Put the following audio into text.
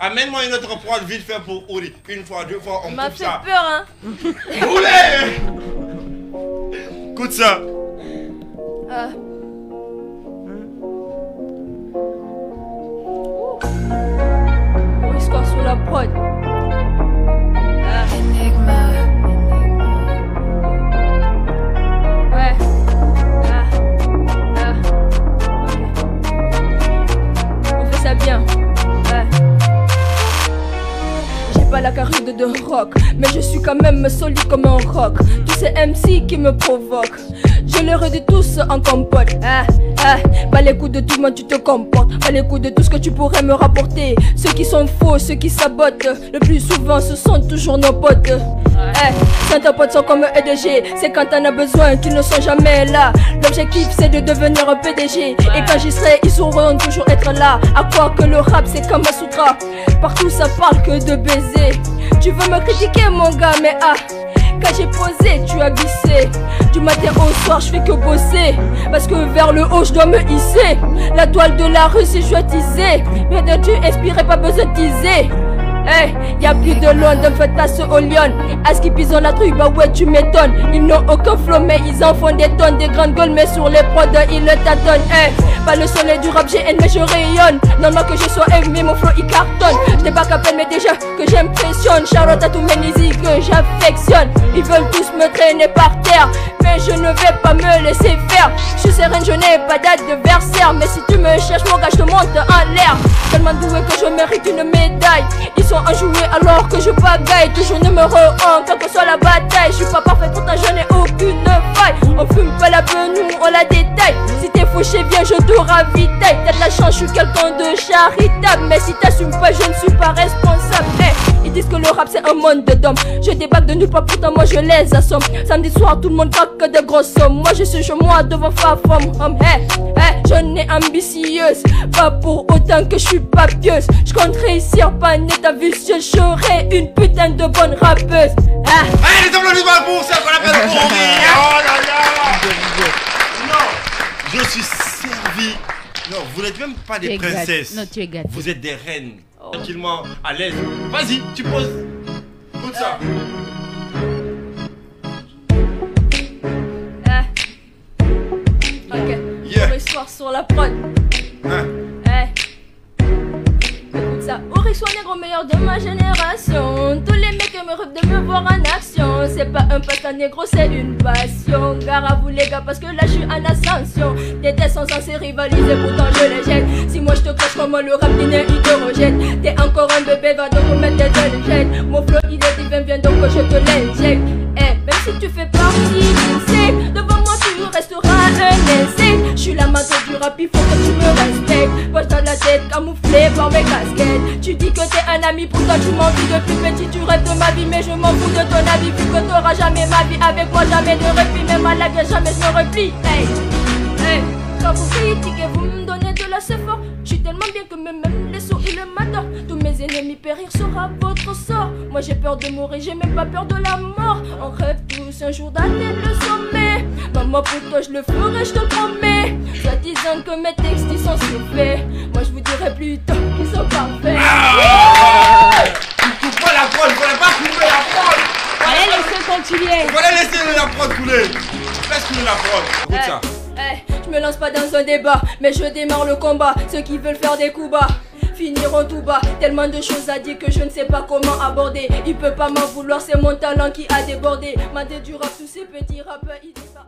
Amène-moi une autre prod vite fait pour Uri. Une fois, deux fois, on m'a coupe fait ça. peur, hein. Roulez Écoute ça. Ah. La carrure de rock, mais je suis quand même solide comme un rock. Tous ces MC qui me provoquent, je les redis tous en compote. Ah, ah, pas les coups de tout le monde, tu te comportes. Pas les coups de tout ce que tu pourrais me rapporter. Ceux qui sont faux, ceux qui sabotent, le plus souvent ce sont toujours nos potes. Eh, tes potes sont comme EDG, c'est quand t'en as besoin qu'ils ne sont jamais là. L'objectif c'est de devenir un PDG. Et quand j'y serai, ils sauront toujours être là. À quoi que le rap c'est comme un sutra. Partout ça parle que de baiser. Tu veux me critiquer mon gars, mais ah. Quand j'ai posé, tu as glissé. Du matin au soir, je fais que bosser. Parce que vers le haut, je dois me hisser. La toile de la rue, c'est teaser. Rien de Dieu inspiré, pas besoin de. Hey, y'a plus de loin de fait tasse au lion. À ce qu'ils pisent la truc, bah ouais, tu m'étonnes. Ils n'ont aucun flow, mais ils en font des tonnes. Des grandes gueules, mais sur les prods, ils le tâtonnent. Hey, pas le soleil du rap, j'ai haine, mais je rayonne. Normal que je sois aimé, mon flow il cartonne. J'étais pas peine, mais déjà que j'impressionne. Charlotte à tous mes que j'affectionne. Ils veulent tous me traîner par terre, mais je ne vais pas me laisser faire. Je suis sereine, je n'ai pas d'adversaire. Mais si tu me cherches, mon gars, je te monte en l'air. Tellement doué que je mérite une médaille. Sont enjoués alors que je bagaille. Toujours numéro 1, quelle que soit la bataille. Je suis pas parfait, pourtant je n'ai aucune faille. On fume pas la peau, nous on la détaille. Si t'es fauché, viens, je te ravitaille. T'as de la chance, je suis quelqu'un de charitable. Mais si t'assumes pas, je ne suis pas responsable. Ils disent que le rap c'est un monde de d'hommes. Je débarque de nulle part, pourtant moi je les assomme. Samedi soir, tout le monde parle que de grosses sommes. Moi je suis chez moi devant fa femme homme. Hey, hey, je n'ai ambitieuse. Pas pour autant que je suis pas pieuse. Je compte réussir, pas né ta vue, je serai une putain de bonne rappeuse. Ah. Allez, les applaudissements pour celle qu'on appelle Uri. Oh là là Non, je suis servi. Non, vous n'êtes même pas des princesses. Non, tu es gâté. Vous êtes des reines. Tranquillement, à l'aise. Vas-y, tu poses. Écoute ça. Ah. Ok. Yeah. Mauvais soir sur la de ma génération. Tous les mecs me rêvent de me voir en action. C'est pas un passe négro, c'est une passion. Gare à vous les gars, parce que là je suis en ascension. Des tests sont censés rivaliser, pourtant je les jette. Si moi je te clash comment le rap n'est hydrogène. T'es encore un bébé, va donc remettre des gènes. Mon flow il est divin, viens donc je te l'injecte. Eh, même si tu fais partie secte, devant moi tu resteras un insecte. Je suis la main du rap, il faut que tu me respectes. Camouflé mes casquettes. Tu dis que t'es un ami, pourtant tu m'envies depuis petit. Tu rêves de ma vie, mais je m'en fous de ton avis. Vu que t'auras jamais ma vie avec moi, jamais de répit. Même à la guerre, jamais je me replie. Hey, hey, quand vous critiquez, vous me donnez de la fort. Je suis tellement bien que même les sourds ils m'adorent. Tous mes ennemis périr sera votre sort. Moi j'ai peur de mourir, j'ai même pas peur de la mort. On rêve tous un jour d'atteindre le sommet. Maman, pour toi je le ferai, je te le promets. Soit disant que mes textes ils sont surfaits. Moi je vous dirai plutôt qu'ils sont parfaits. Tu coupes pas la prod, fallait pas couper la prod. Allez, laissez continuer. Fallait laisser la prod couler. Laisse couler la prod. Écoute Eh, ça. eh, je me lance pas dans un débat, mais je démarre le combat. Ceux qui veulent faire des coups bas finiront tout bas. Tellement de choses à dire que je ne sais pas comment aborder. Il peut pas m'en vouloir, c'est mon talent qui a débordé. Mandé du rap, tous ces petits rappeurs, ils disent pas.